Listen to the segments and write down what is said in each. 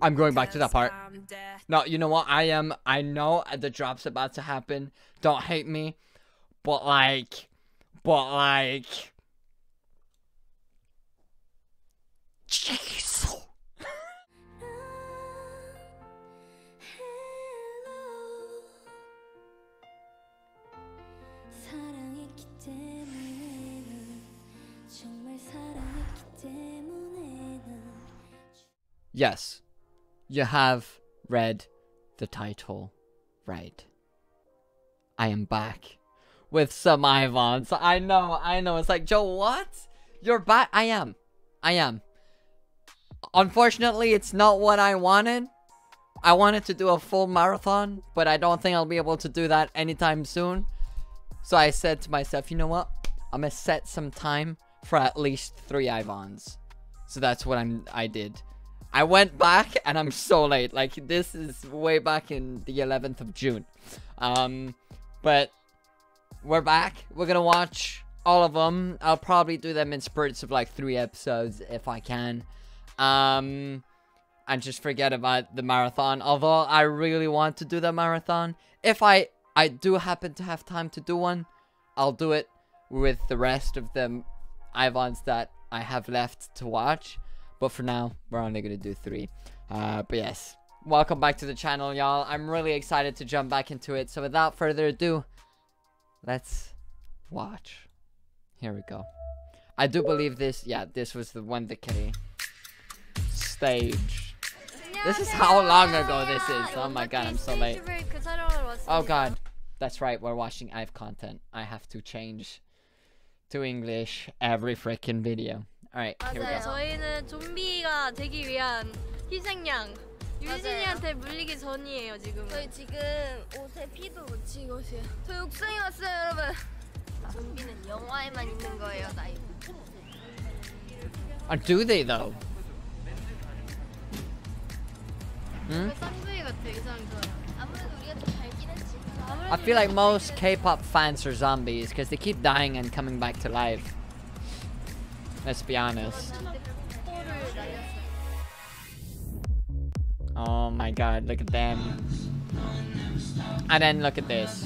I'm going back to that part. Um, no, you know what? I am. I know the drop's about to happen. Don't hate me. But like. But like. Yes you have read the title right. I am back with some IVE ONs. I know, I know. It's like, Joe, what? You're back? I am. I am. Unfortunately, it's not what I wanted. I wanted to do a full marathon, but I don't think I'll be able to do that anytime soon. So I said to myself, you know what? I'm gonna set some time for at least three IVE ONs. So that's what I'm. I did. I went back and I'm so late. Like this is way back in the 11th of June. Um, but we're back. We're gonna watch all of them. I'll probably do them in spurts of like three episodes if I can. Um, and just forget about the marathon. Although I really want to do the marathon. If I I do happen to have time to do one, I'll do it with the rest of the IVE ONs that I have left to watch. But for now, we're only gonna do three. Uh, but yes, welcome back to the channel, y'all. I'm really excited to jump back into it. So without further ado, let's watch. Here we go. I do believe this. Yeah, this was the one Kitty stage. This is how long ago this is. Oh my god, I'm so late. Oh god, that's right. We're watching IVE content. I have to change to English every freaking video. All right, here we 맞아요. go. 저희는 좀비가 되기 위한 희생양 유진이한테 물리기 전이에요 지금. 저희 지금 옷에 피도 묻히고 있어요. 저희 옥상에 왔어요, 여러분. 좀비는 영화에만 있는 거예요, 나이. Uh, do they though? Hmm? 쌍둥이 같아 이상한 아무래도 우리가 좀 밝긴 했지. I feel like most K-pop fans are zombies because they keep dying and coming back to life. Let's be honest. 코를 날렸어요. Oh my god, look at them. And then look at this.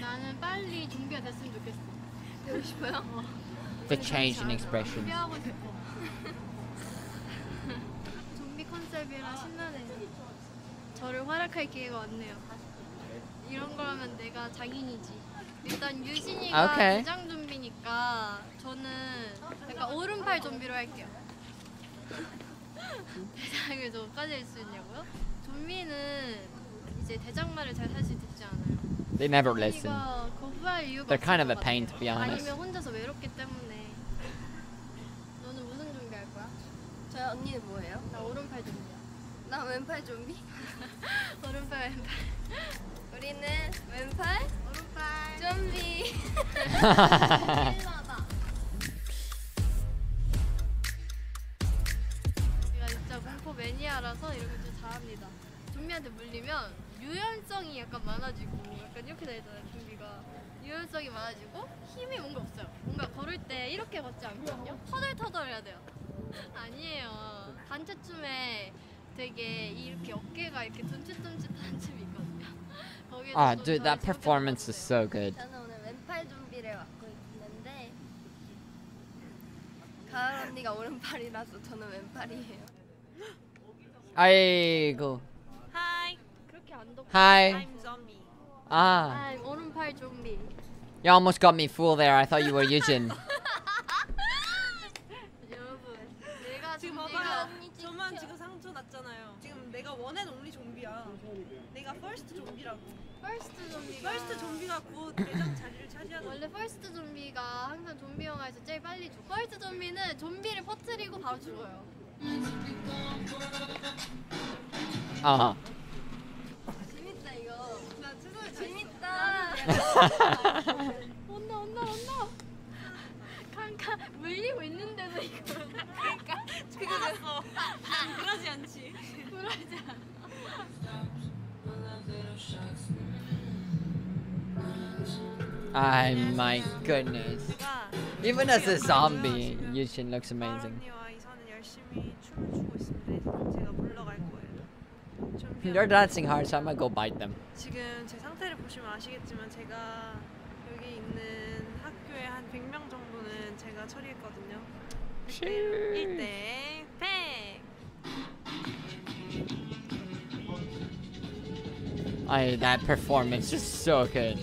나는 빨리 좀비가 됐으면 좋겠어. 되고 싶어요? The change in expressions. 준비하고 싶어. 좀비 컨셉이라 신나네요. 저를 활약할 기회가 왔네요. 이런 거라면 내가 장인이지. 일단 유진이가 오케이. 대장 좀비니까 저는 약간 오른팔 좀비로 할게요. 대장을 저까지 할 수 있냐고요? 좀비는 이제 대장 말을 잘 사실 듣지 않아요. They never listen. 좀비가 거부할 이유가 They're kind of a 것 pain, to be honest. 아니면 혼자서 외롭기 때문에. 너는 무슨 좀비 할 거야? 저희 언니는 뭐예요? 나 오른팔 좀비야. 나 왼팔 좀비? 오른팔 왼팔. 우리는 왼팔. 제가 진짜 공포 매니아라서 이런 거좀 잘합니다. 좀비한테 물리면 유연성이 약간 많아지고 약간 이렇게 되잖아요. 좀비가 유연성이 많아지고 힘이 뭔가 없어요. 뭔가 걸을 때 이렇게 걷지 않거든요. 터덜터덜 해야 돼요. 아니에요. 단체춤에 되게 이렇게 어깨가 이렇게 둠칫둠칫한 춤이 있거든요. Ah, dude, that performance is so good. 가을 언니가 오른팔이라서 저는 왼팔이에요. 아이고. 하이. 그렇게 안 덥고. Hi. I'm zombie. Ah, I'm 오른팔 좀비. you almost got me fooled there. I thought you were Yujin. 저만 지금 상처 났잖아요. 지금 내가 원앤 only 좀비야. 내가 퍼스트 좀비라고. 퍼스트 좀비가 퍼스트 좀비가 곧 대장 자리를 차지하는. 원래 퍼스트 좀비가 항상 좀비 영화에서 제일 빨리 죽어. 퍼스트 좀비는 좀비를 퍼뜨리고 바로 죽어요. Uh 재밌다 이거. 나 죄송해요. 재밌다. 그러니까 물리고 있는데도 이거 그러니까 그러지 않지 그러지 oh my goodness. Even as a zombie, Yujin looks amazing. They're dancing hard, so I'm gonna go bite them. 지금 제 상태를 보시면 아시겠지만 제가 여기 있는 I that performance is so good.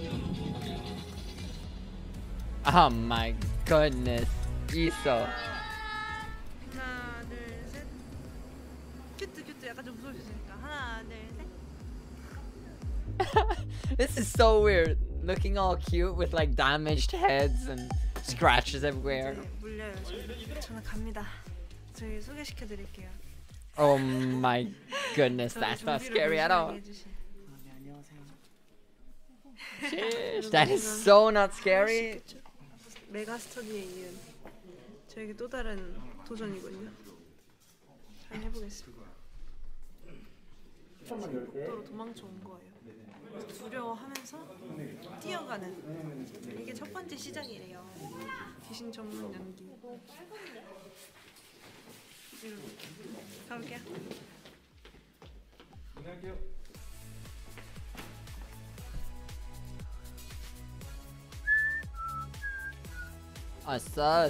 Oh my goodness, Leeseo. this is so weird. Looking all cute with like damaged heads and scratches everywhere. 네, 물려요. 저는, 저는 갑니다. 저희 소개시켜 드릴게요. Oh my goodness, that's not scary at all. Sheesh, That is so not scary. 메가 스터디에 이은 저에게 또 다른 도전이군요. 잘 해보겠습니다. 복도로 도망쳐 온 거예요. 두려워하면서 뛰어가는 이게 첫 번째 시작이래요. 귀신 전문 연기. 가볼게요. I saw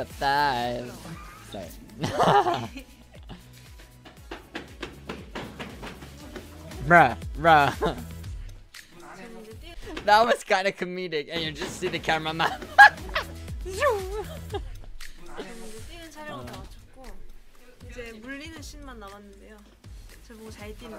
a that. Sorry. bruh, bruh. That was kind of comedic, and you just see the cameraman. 뛰는.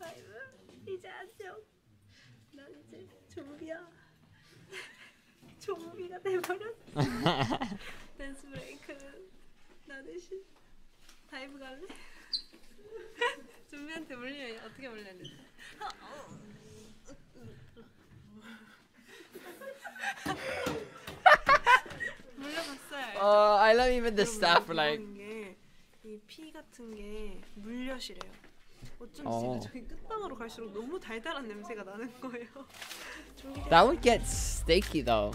아이고 이제 안녕. 좀비야. 좀비가 돼버렸어. 댄스 브레이크는 나 대신 다이브 갈래? 좀비한테 물리면 어떻게 물려야 돼? 물려봤어요. oh, I love even the staff like, 이 피 같은 게 물엿이래요. 어쩐지 어. 저기 끝방으로 갈수록 너무 달달한 냄새가 나는 거예요. 좀비가 that would get sticky though.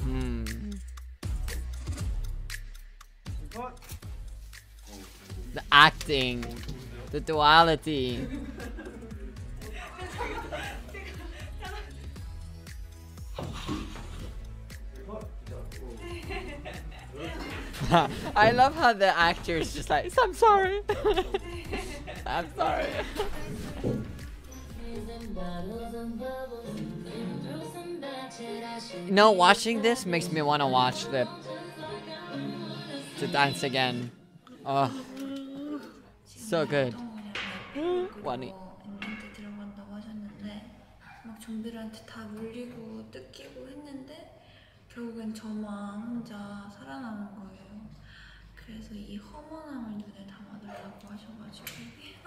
Hmm. The acting, the duality. I love how the actor is just like, I'm sorry. I'm sorry. Know, watching this makes me want to watch the to dance again. Oh, so good. 막 좀비들한테 다 물리고 뜯기고 했는데 결국엔 저만 혼자 살아남은 거예요. 그래서 이 허무함을 눈에 담아달라고 하셔가지고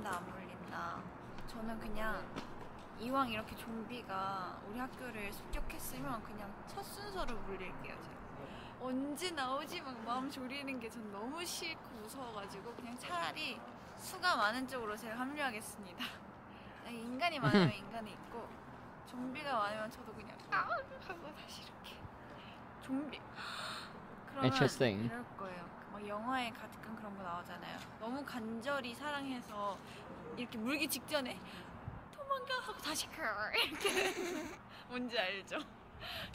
물린다 안 물린다. 저는 그냥 이왕 이렇게 좀비가 우리 학교를 습격했으면 그냥 첫 순서로 물릴게요. 제가. 언제 나오지 막 마음 졸이는 게 전 너무 싫고 무서워가지고 그냥 차라리 수가 많은 쪽으로 제가 합류하겠습니다. 아니, 인간이 많으면 인간이 있고 좀비가 많으면 저도 그냥 아 하고 다시 이렇게 좀비 그러면. 이럴 거예요. 막 영화에 가끔 그런 거 나오잖아요. 너무 간절히 사랑해서 이렇게 물기 직전에 도망가 하고 다시 크 이렇게 뭔지 알죠?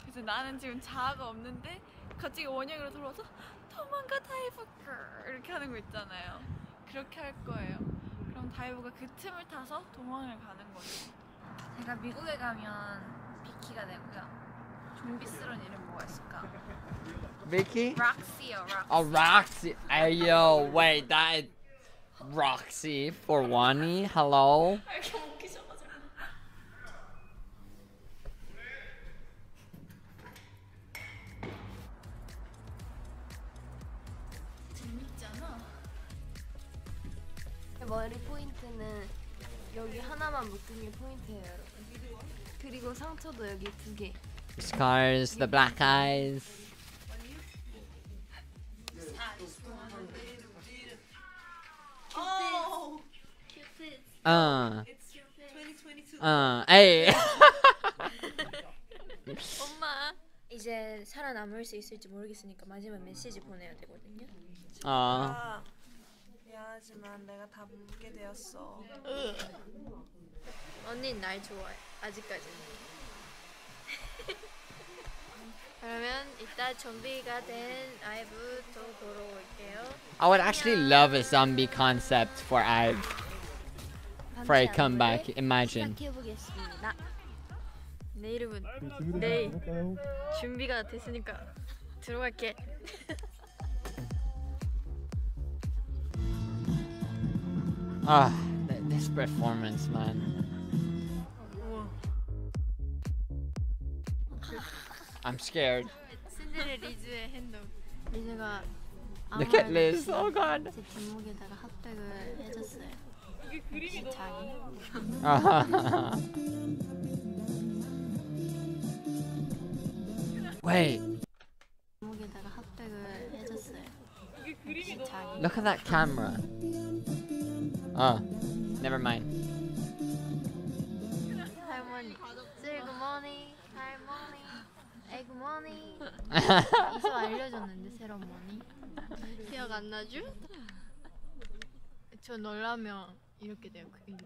그래서 나는 지금 자아가 없는데 갑자기 원형으로 돌아와서 도망가 다이브 크 이렇게 하는 거 있잖아요. 그렇게 할 거예요. 그럼 다이브가 그 틈을 타서 도망을 가는 거죠. 제가 미국에 가면 비키가 되고요. 좀비스러운 이름 뭐가 있을까? Vicky? 락시요, 락시. Oh, Roxy. Hey, yo, wait, that. Roxy for Wani. Hello. 머리 포인트는 여기 하나만 묶은 게 포인트예요, 여러분. 그리고 상처도 여기 두 개. Scars, the black eyes. Uh. Uh. Hey. 엄마. 이제 살아남을 수 있을지 모르겠으니까 마지막 메시지 보내야 되거든요. Aw. 아, 미안하지만 내가 다 묻게 되었어. 언니는 날 좋아해. 아직까지는. 그러면 이따 좀비가 된 아이브 또 보러 올게요. I would actually love a zombie concept for Ive. For a comeback. Imagine. 시작해보겠습니다. 내 이름은 내일 준비가 됐으니까 들어갈게. Ah, th- this performance, man. I'm scared. Look at Liz. Oh god. Wait. Look at that camera. Oh, never mind. Morning. 이소 알려줬는데 새로운 머니. 기억 안 나죠? 저 놀라면 이렇게 돼요. 그게.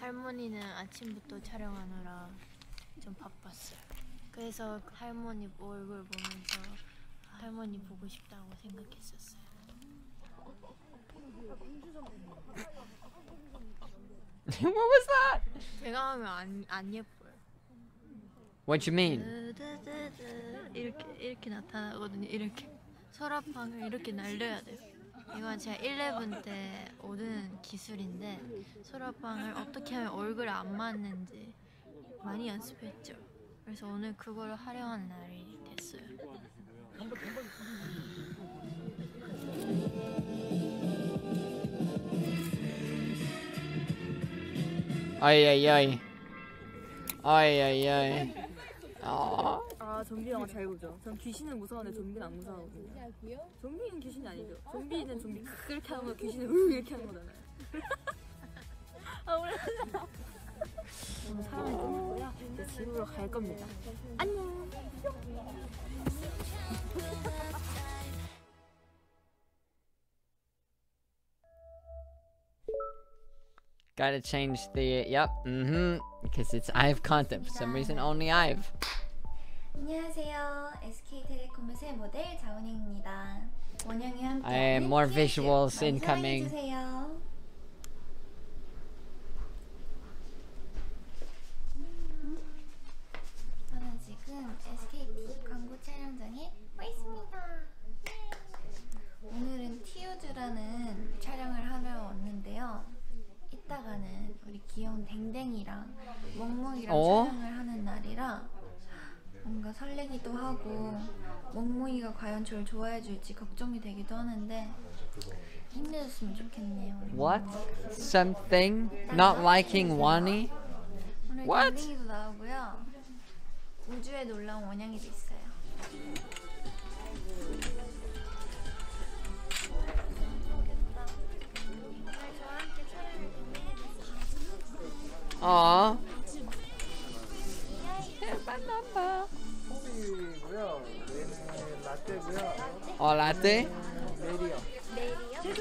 할머니는 아침부터 촬영하느라 좀 바빴어요. 그래서 할머니 얼굴 보면서 할머니 보고 싶다고 생각했었어요. what was that? 제가 하면 안, 안 예뻐요. What you mean? 이렇게 이렇게 나타나거든요. 이렇게 서랍방을 이렇게 날려야 돼요. 이건 제가 11때 얻은 기술인데 서랍방을 어떻게 하면 얼굴에 안 맞는지 많이 연습했죠. 그래서 오늘 그걸 활용한 날이 됐어요. Ay ay ay. Ay ay ay. Aw. 아 좀비 영화 잘 보죠. 전 귀신은 무서워하는데 좀비는 안 무서워하거든요. 좀비는 귀신이 아니죠. 좀비는 좀비 크크 이렇게 하는 거 귀신은 으 이렇게 하는 거잖아요. 아 오늘 오늘 사람이 끝났고요. 이제 집으로 갈 겁니다. 안녕. Gotta change the, yep, mm-hmm. Because it's IVE content. For some reason, only IVE. 안녕하세요. SK텔레콤의 새 모델 I am more visuals incoming. 귀여운 댕댕이랑 멍멍이랑 어? 촬영을 하는 날이라 뭔가 설레기도 하고 멍멍이가 과연 저를 좋아해 줄지 걱정이 되기도 하는데 힘내줬으면 좋겠네요. What? Something? Not liking Wani? 오늘 What? 댕댕이도 나오고요. 우주에 놀라운 원양이도 있어요. Aw. 커피고요. 얘는 라떼고요. Oh, latte? 메리요. 줄좀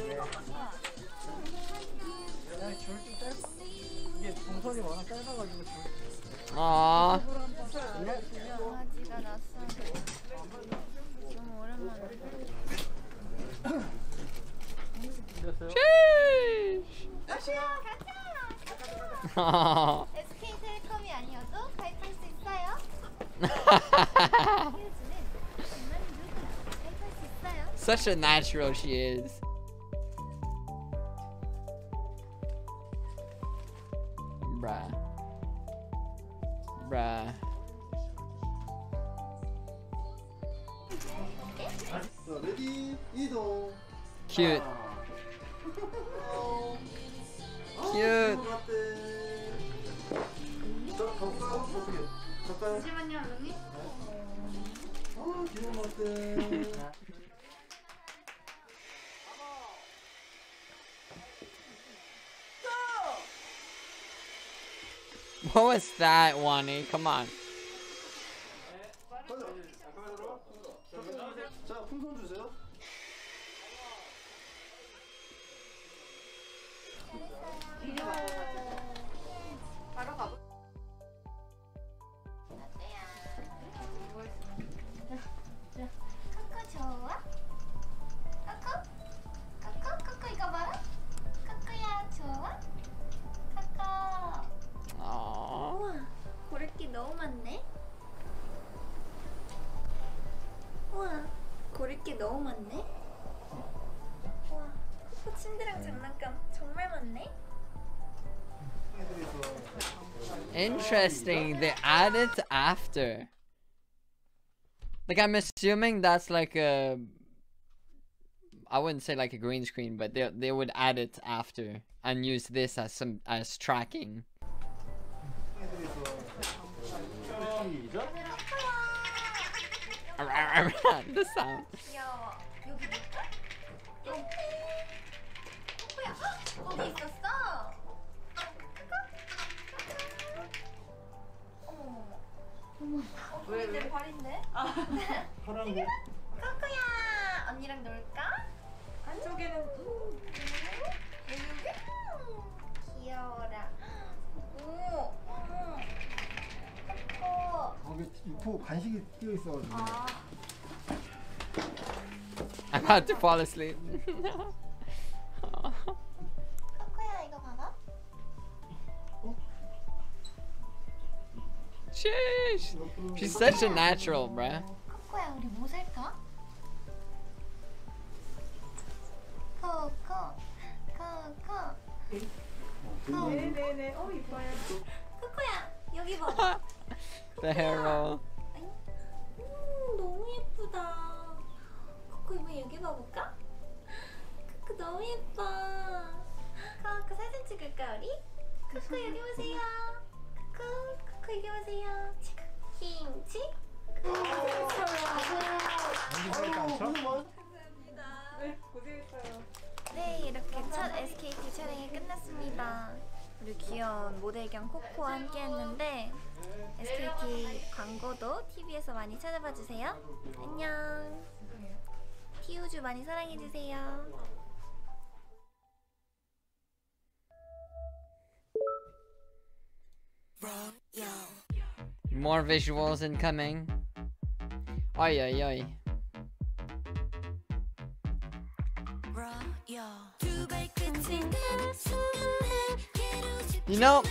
짧. 이게 동선이 워낙 짧아가지고 줄. 강아 아니어도 가입할 수 있어요. Such a natural she is. Bruh. Bruh. Cute. Cute. 잠시만요, 언니. 아, 귀여운 것들. What was that, Wani? Come on. 고래끼 너무 많네 우와 코코 침대랑 장난감 정말 많네 Interesting. They added after. Like I'm assuming that's like a. I wouldn't say like a green screen, but they they would add it after and use this as some as tracking. 하는 싸움. 귀여워. 여기 토코야 어디 언니랑 놀까? 안쪽에는 코코 거기 육포 간식이 띄어 있어가지고. 아 I'm about to fall asleep. 코코야 이거 봐봐 Sheesh. She's such a natural, bruh. 코코야 우리 뭐 살까? 코코 코코 네네네. 어 이뻐요. 코코야 여기 봐 봐 The hair roll. 음, 너무 예쁘다. 코코 이번 여기 봐볼까? 코코 너무 예뻐. 코코 사진 찍을까 우리? 코코 여기 보세요. 코코 코코 여기 보세요. 치크 킹치. 네 고생했어요. 네 이렇게 첫 SKT 촬영이 끝났습니다. 우리 귀여운 모델 겸 코코와 함께 했는데 SKT 광고도 TV에서 많이 찾아봐 주세요. 안녕. 티우주 많이 사랑해 주세요. More visuals incoming. Oi, oi, oi. You know,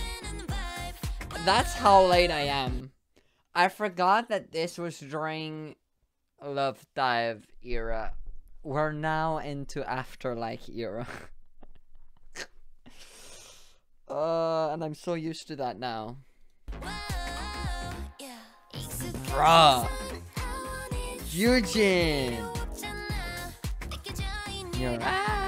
that's how late I am. I forgot that this was during Love Dive era. We're now into Afterlife era. uh, and I'm so used to that now. Bruh. Yujin. Your ass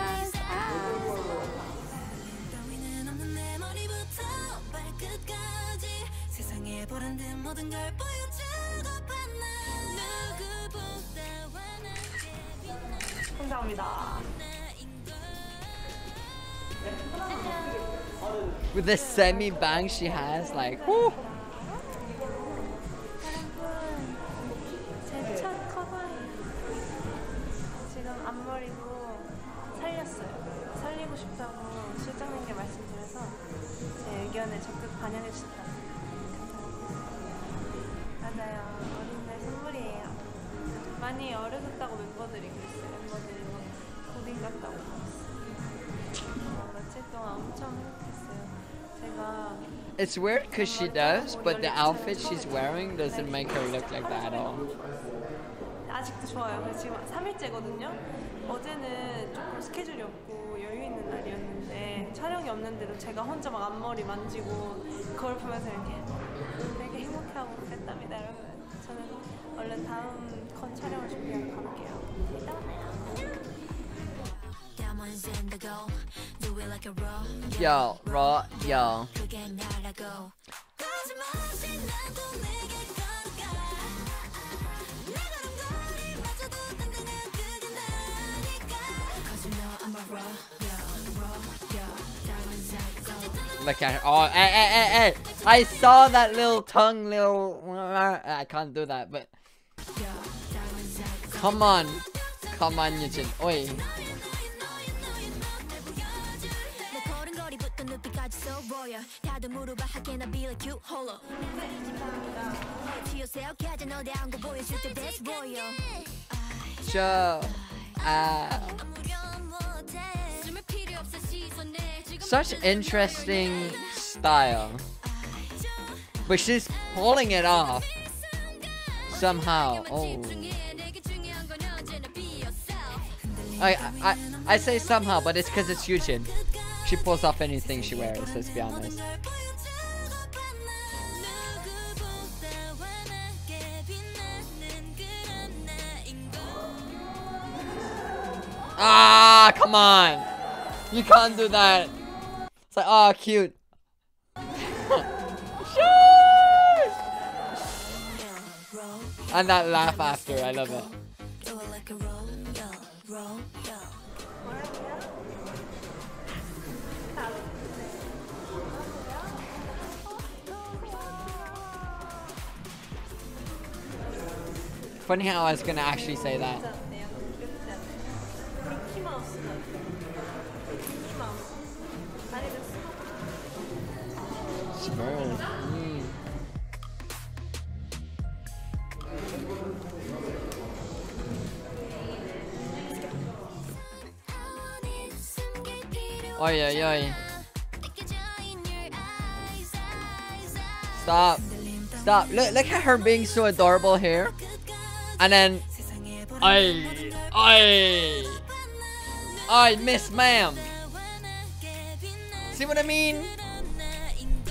With the semi bang she has, like, whoo. 제 첫 커버예요. 지금 앞머리도 살렸어요. 살리고 싶다고 실장님께 말씀드려서 제 의견을 적극 반영해 주셨다. 맞아요. 어린날 선물이에요. 많이 어려졌다고 멤버들이 그랬어요. 멤버들이 막 고딩 같다고 그랬어요. 어, 며칠 동안 엄청 행복했어요. 제가 It's weird because she does, but the outfit she's wearing doesn't make her look like that at all. 아직도 좋아요. 그래서 지금 3일째거든요. 어제는 조금 스케줄이 없고 여유 있는 날이었는데 촬영이 없는데도 제가 혼자 막 앞머리 만지고 그걸 보면서 이렇게 되게 행복해하고 그랬답니다 여러분 저는 얼른 다음 컷 촬영을 준비하러 가볼게요 이따 만나요 Yo, raw, yo. Look at her. Oh, hey, hey, hey, hey. I saw that little tongue, little. I can't do that, but. Come on. Come on, Yujin. Oi. 보여. 다들 물어봐. 할게 나 be like you. 홀로 Never 잊지 마 치우세요. 가자 너 대한 거 보여줄 때 that's royal Such interesting style. But she's pulling it off Somehow. Oh. I, I, I say somehow, but it's because it's Yujin. She pulls off anything she wears, let's be honest. Ah, come on. You can't do that. It's like, oh, cute. and that laugh after, I love it. Funny how I was gonna actually say that. Smell. Oi, oi, oi. Stop. Stop. Look, look at her being so adorable here. And then. I. I. I miss ma'am. See what I mean?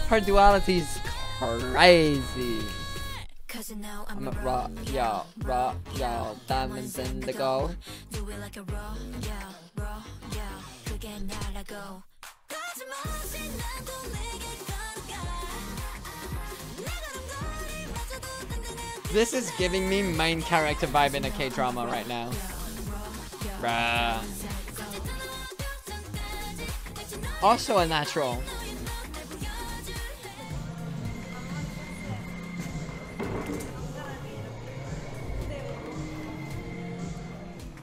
Her duality's crazy. Cause now I'm I'm a a raw, yo, raw, yo, diamonds in the gold. Do it like a raw, yeah, raw, yeah. 그게 나라고. This is giving me main character vibe in a K drama right now. Bruh. Also a natural.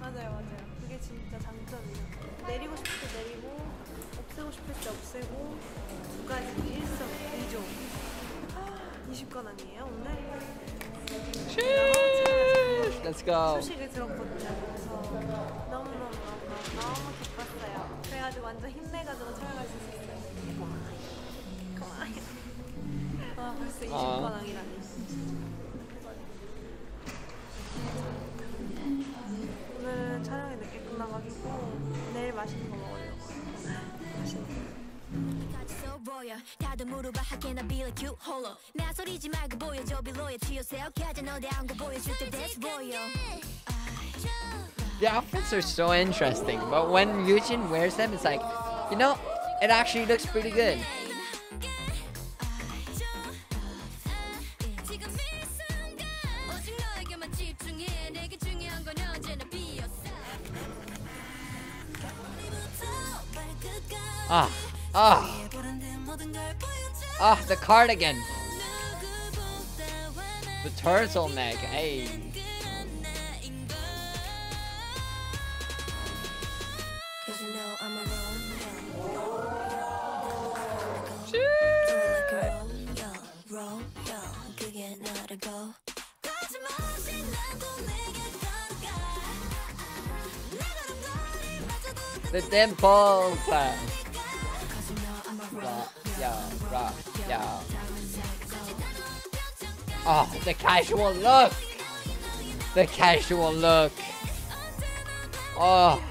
맞아요 맞아요 그게 진짜 장점이에요 내리고 싶을 때 내리고 없애고 싶을 때 없애고 두 가지 일석이조 20건 아니에요 오늘? Let's go. 소식을 들었거든요 그래서 너무 너무 너무 너무 기뻤어요. 그래가지고 완전 힘내가지고 촬영할 수 있었어요. 고마워요. 고마워요. 와 벌써 20건 아. 아니라니 오늘은 촬영이 늦게 끝나가지고 내일 맛있는 거 먹으려고 맛있는 거 같이 써 보여. 다들 물어봐 how can I be like you 홀로. 나 소리지 말고 보여줘 빌로에 튀어세요 가자 너대 안고 보여줄 때 that's 보여. The outfits are so interesting, but when Yujin wears them, it's like, you know, it actually looks pretty good. 지금 이 순간 오직 너에게만 집중해 내게 중요한 건 언제나 be yourself 머리부터 발끝까지 Ah, ah, 보란 듯 모든 걸 보여줘 ah, the cardigan, 누구보다 The turtleneck, hey. You know the temples! Oh, the casual look. The casual look. Oh,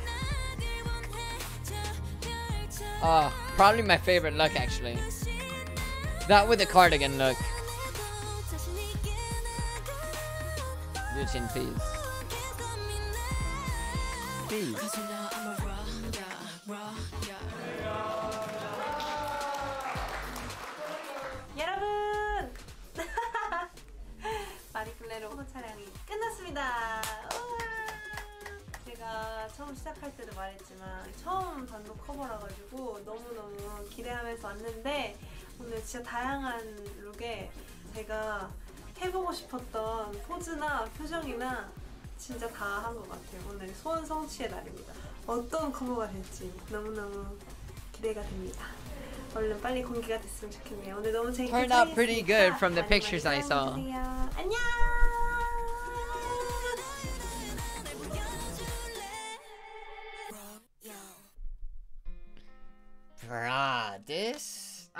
oh, Probably my favorite look, actually. That with the cardigan look. Yujin, please. Please. 여 기대하면서 왔는데 오늘 진짜 다양한 룩에 제가 해보고 싶었던 포즈나 표정이나 진짜 다 한 것 같아요. 오늘 소원 성취의 날입니다. 어떤 커버가 될지 너무너무 기대가 됩니다. 얼른 빨리 공개가 됐으면 좋겠네요. 오늘 너무 재밌게 Turned out pretty good from the pictures I saw. 안녕!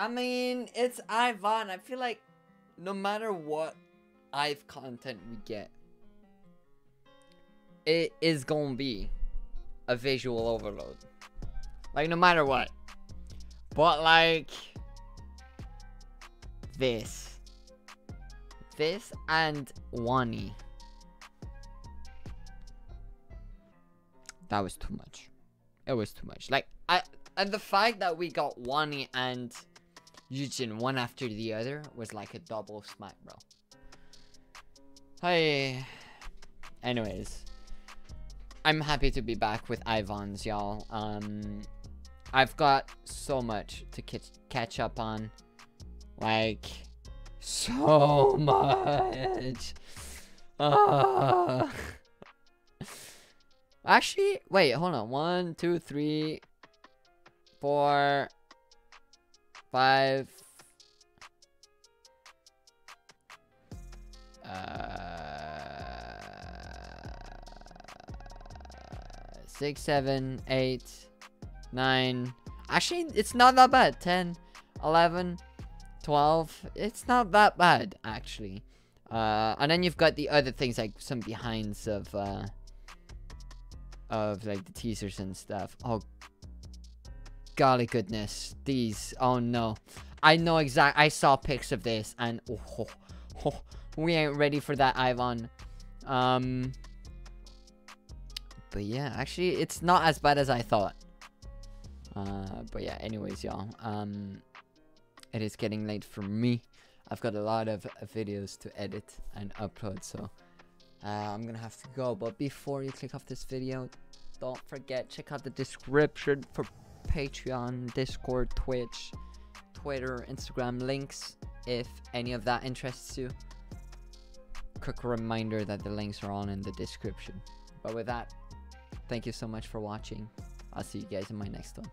I mean, it's IVE ON. I feel like no matter what Ive content we get, it is gonna be a visual overload. Like, no matter what. But, like, this. This and Wani. That was too much. It was too much. Like, I. And the fact that we got Wani and Yujin one after the other was like a double smack, bro. Hey. Anyways. I'm happy to be back with IVE ONs, y'all. Um, I've got so much to catch up on. Like, so much. Ah. Actually, wait, hold on. One, two, three, four, five, uh, six, seven, eight, nine. Actually, it's not that bad. 10, 11, 12. It's not that bad, actually. Uh, and then you've got the other things like some behinds of, uh, of like the teasers and stuff. Oh, golly goodness. These, oh no. I know exact. I saw pics of this and oh, oh, oh, we ain't ready for that, Ivan. Um, but yeah, actually, it's not as bad as I thought. Uh, but yeah, anyways, y'all. Um, it is getting late for me. I've got a lot of videos to edit and upload, so uh, I'm gonna have to go. But before you click off this video, don't forget check out the description for Patreon, Discord, Twitch, Twitter, Instagram links if any of that interests you. Quick reminder that the links are all in the description. But with that, thank you so much for watching. I'll see you guys in my next one.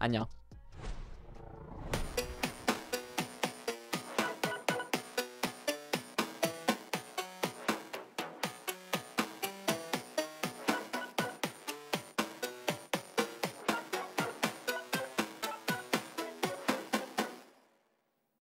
안녕.